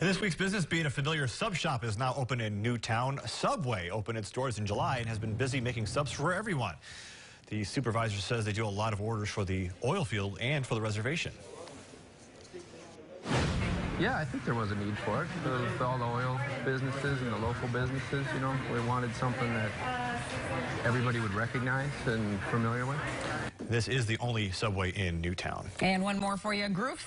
In this week's business being a familiar sub shop is now open in New Town. Subway opened its doors in July and has been busy making subs for everyone. The supervisor says they do a lot of orders for the oil field and for the reservation. Yeah, I think there was a need for it. With all the oil businesses and the local businesses, you know, we wanted something that everybody would recognize and familiar with. This is the only Subway in New Town. And one more for you. Groove